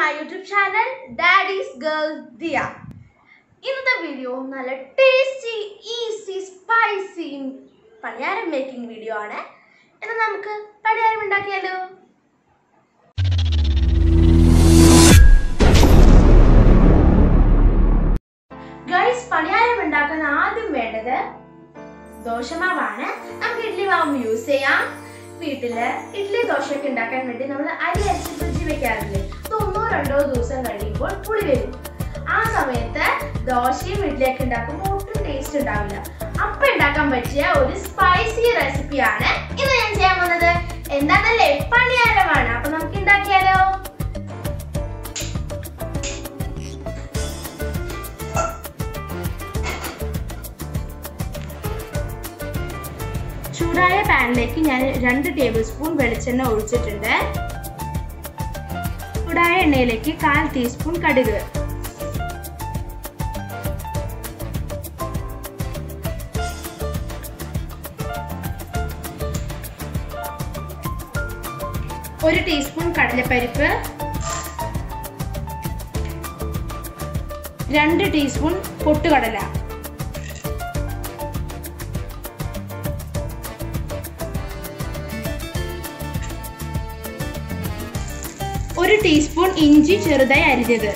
My YouTube channel daddy's girl Diya ഇന്നത്തെ video നല്ല tasty easy spicy paniyaram making video ആണ്. എന്നാൽ നമുക്ക് പണിയാരം ഉണ്ടാക്കിയാലോ? ഗൈസ് പണിയാരം ഉണ്ടാക്കാൻ ആദ്യം വേണ്ടത് ദോശമാവാണ്. നമുക്ക് ഇഡ്ലി മാവും യൂസ് ചെയ്യാം. വീട്ടിൽ ഇഡ്ലി ദോശയൊക്കെ ഉണ്ടാക്കാൻ വേണ്ടി നമ്മൾ അരി അരച്ച് ഫ്രിഡ്ജിൽ വെക്കാറില്ലേ? ഒന്നോ രണ്ടോ ദിവസം കഴിയുമ്പോൾ പുളി വരും. ആ സമയത്ത് ദോശയും ഇഡ്ഡലിയൊക്കെ ഉണ്ടാക്കുമ്പോൾ ഒട്ടും ടേസ്റ്റ് ഉണ്ടാവില്ല. അപ്പൊ ഉണ്ടാക്കാൻ പറ്റിയ ഒരു സ്പൈസി റെസിപ്പിയാണ് ഇന്ന് ഞാൻ ചെയ്യാൻ പോകുന്നത്. എന്താണെന്നല്ലേ പണിയാരമാണ്. അപ്പൊ നമുക്ക് ഉണ്ടാക്കിയാലോ? ചൂടായ പാനിലേക്ക് ഞാൻ രണ്ട് ടേബിൾ സ്പൂൺ വെളിച്ചെണ്ണ ഒഴിച്ചിട്ടുണ്ട്. ചൂടായ എണ്ണയിലേക്ക് കാൽ ടീസ്പൂൺ കടുക്. ഒരു ടീസ്പൂൺ കടലപ്പരിപ്പ്. രണ്ട് ടീസ്പൂൺ പൊട്ടുകടല. ഒരു ടീസ്പൂൺ ഇഞ്ചി ചെറുതായി അരിഞ്ഞത്.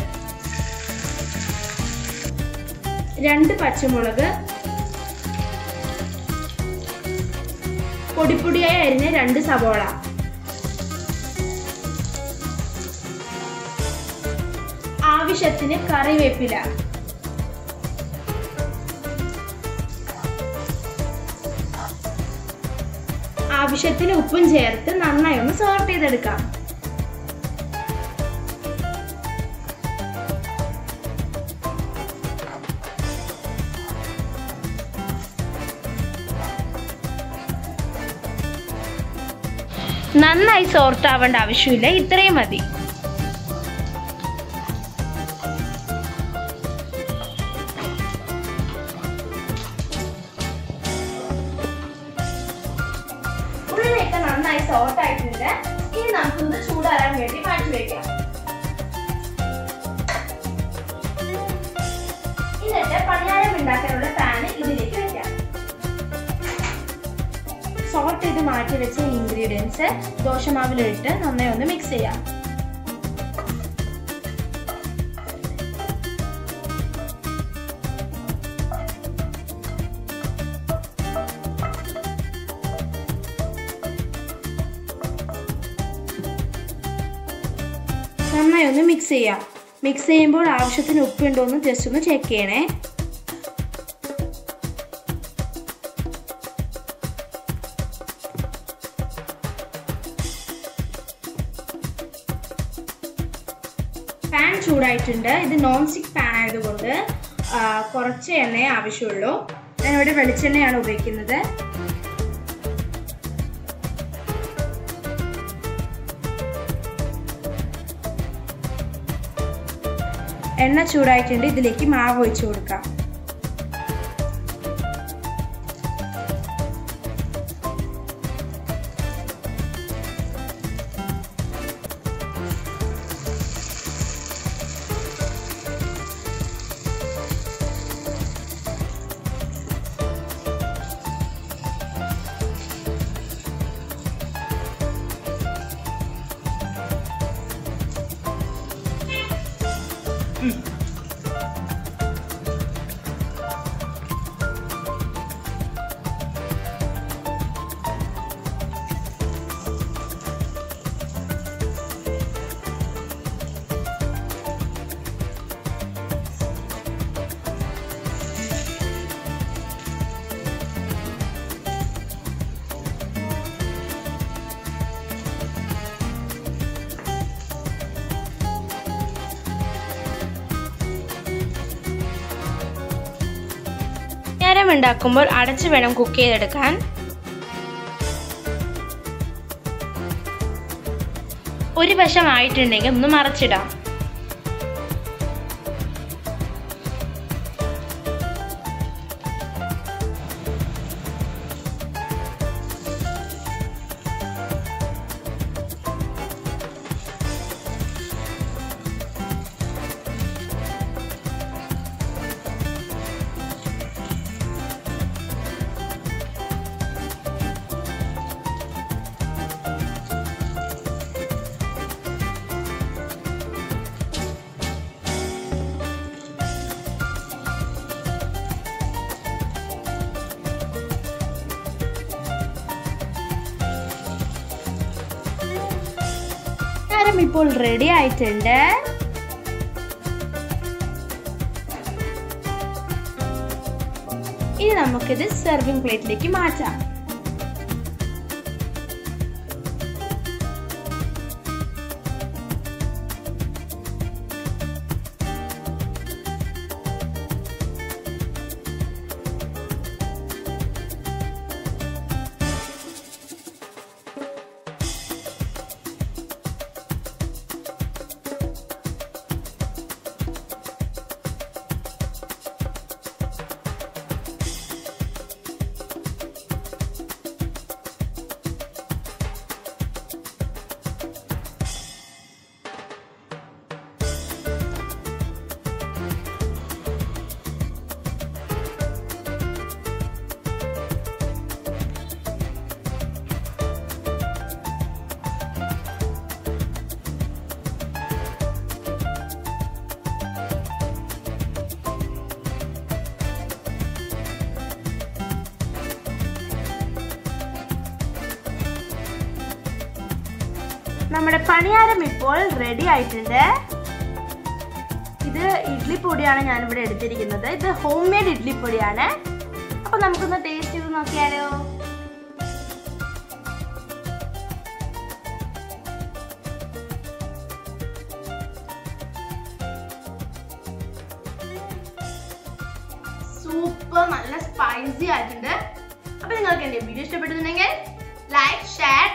രണ്ട് പച്ചമുളക്. പൊടിപ്പൊടിയായി അരിഞ്ഞ രണ്ട് സവോള. ആവശ്യത്തിന് കറിവേപ്പില. ആവശ്യത്തിന് ഉപ്പും ചേർത്ത് നന്നായി ഒന്ന് സോർട്ട് ചെയ്തെടുക്കാം. നന്നായി സോർട്ട് ആവശ്യമില്ല. ഇത്രയും മതി. നന്നായി സോർട്ട് ആയിട്ടുണ്ട്. ഇനി നമുക്കൊന്ന് ചൂടാറാൻ വേണ്ടി മാറ്റി വെക്കാം. മാറ്റി വെച്ച ഇൻഗ്രീഡിയൻസ് ദോശമാവിലിട്ട് നന്നായി ഒന്ന് മിക്സ് ചെയ്യാം. നന്നായി ഒന്ന് മിക്സ് ചെയ്യാം. മിക്സ് ചെയ്യുമ്പോൾ ആവശ്യത്തിന് ഉപ്പുണ്ടോ എന്ന് ജസ്റ്റ് ഒന്ന് ചെക്ക് ചെയ്യണേ. പാൻ ചൂടായിട്ടുണ്ട്. ഇത് നോൺ സ്റ്റിക്ക് പാൻ ആയതുകൊണ്ട് കുറച്ച് എണ്ണയെ ആവശ്യമുള്ളൂ. ഞാൻ ഇവിടെ വെളിച്ചെണ്ണയാണ് ഉപയോഗിക്കുന്നത്. എണ്ണ ചൂടായിട്ടുണ്ട്. ഇതിലേക്ക് മാവ് ഒഴിച്ചു കൊടുക്കാം. Mm-hmm. നേരം ഉണ്ടാക്കുമ്പോൾ അടച്ച് വേണം കുക്ക് ചെയ്തെടുക്കാൻ. ഒരു വശം ആയിട്ടുണ്ടെങ്കിൽ ഒന്ന് മറച്ചിടാം. പണിയാരം ഇപ്പോൾ റെഡി ആയിട്ടുണ്ട്. ഇനി നമുക്കിത് സെർവിംഗ് പ്ലേറ്റിലേക്ക് മാറ്റാം. നമ്മുടെ പണിയാരം ഇപ്പോൾ റെഡി ആയിട്ടുണ്ട്. ഇത് ഇഡ്ലി പൊടിയാണ് ഞാൻ ഇവിടെ എടുത്തിരിക്കുന്നത്. ഇത് ഹോം മെയ്ഡ് ഇഡ്ലി പൊടിയാണ്. അപ്പൊ നമുക്കൊന്ന് ടേസ്റ്റ് ചെയ്ത് നോക്കിയാലോ? സൂപ്പർ നല്ല സ്പൈസി ആയിട്ടുണ്ട്. അപ്പൊ നിങ്ങൾക്ക് എന്റെ വീഡിയോ ഇഷ്ടപ്പെട്ടിട്ടുണ്ടെങ്കിൽ ലൈക്ക് ഷെയർ